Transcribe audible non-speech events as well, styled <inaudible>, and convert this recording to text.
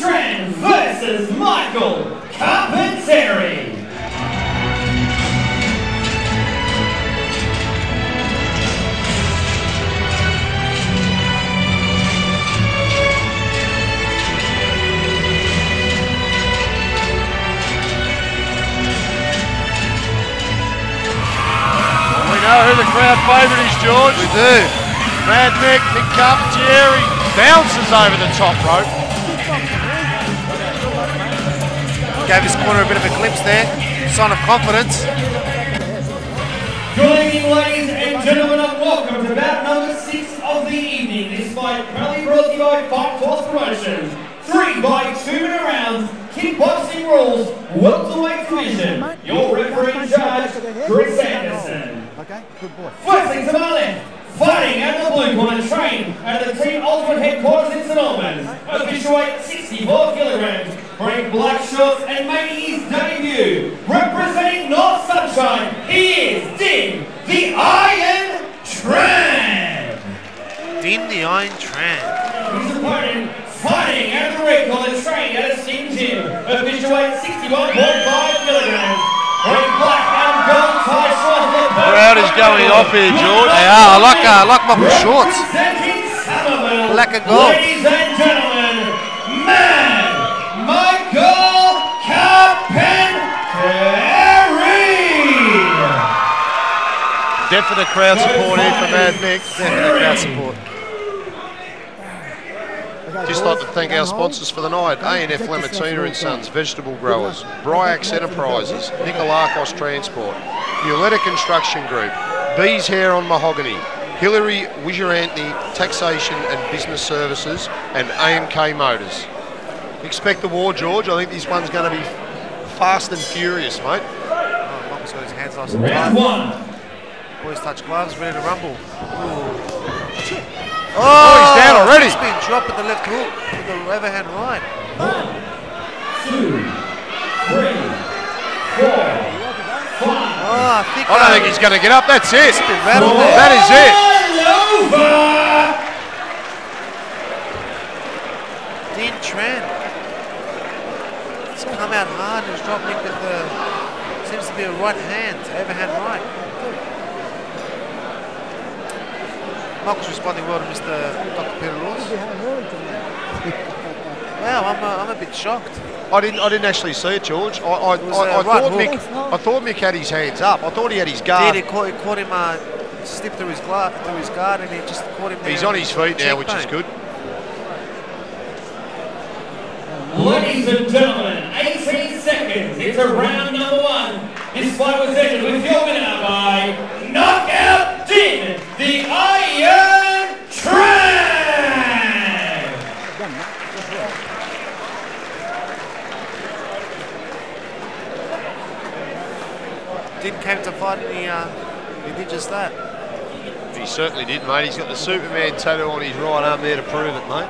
Tran versus Michael Carpentieri. We know who the crowd favourite is, George. We do. Mad Mick, Nick Carpentieri bounces over the top rope. Gave his corner a bit of a glimpse there. Sign of confidence. Good evening, ladies and gentlemen, and welcome to bout number six of the evening. This fight proudly brought to you by Fight Force Promotions. Three by two minute rounds, kickboxing rules, welterweight division. Your referee in charge, Chris Anderson. Okay, good boy. First thing to my left, fighting out of the blue corner, trained at the Team Ultimate headquarters in St Albans. Official weight 64 kilograms, wearing black shorts and making his debut. Representing North Sunshine, he is Dinh, the Iron Tran. Dinh the Iron Tran. His opponent, fighting of the red corner, trained at a Sting Gym. Official weight 61.5 kilograms, wearing black and gold tie shorts. Crowd is going off here, George. They are. I like, uh, I like Michael Shorts. Black and gold. Ladies and gentlemen, Definite crowd support here from Mad Mick. Definitely crowd support. Just like to thank our sponsors for the night, A&F Lamatina and Sons, Vegetable Growers, Bryax Enterprises, Nicolakos Transport, Violetta Construction Group, Bees Hair on Mahogany, Hillary Wijarantny Taxation and Business Services, and AMK Motors. Expect the war, George. I think this one's going to be fast and furious, mate. Oh, Michael's got his hands nice and Round tight. one. Boys touch gloves, ready to rumble. Oh, he's down oh, already. He's been dropped with the left hook with the overhand right. Two, three, four, five. Oh, I think. I don't think he's going to get up. That's it. That is it. Over. Dean Tran. He's come out hard and he's dropped Nick with the. Seems to be a right hand, overhand right. Michael's responding well to Mr. Dr. Peter Laws. <laughs> Wow, I'm, uh, I'm a bit shocked. I didn't. I didn't actually see it, George. I, I, was I, a I right thought hook. Mick. I thought Mick had his hands up. I thought he had his Did guard. he caught, he caught him uh, slip through his guard, through his guard, and he just caught him. He's on his feet now, which is good. Ladies and gentlemen, 18 seconds It's a round number one. This fight was ended with your winner by knockout Dinh, the Iron Tran. Didn't came to fight, and he, uh, he did just that. He certainly did, mate. He's got the Superman tattoo on his right arm there to prove it, mate.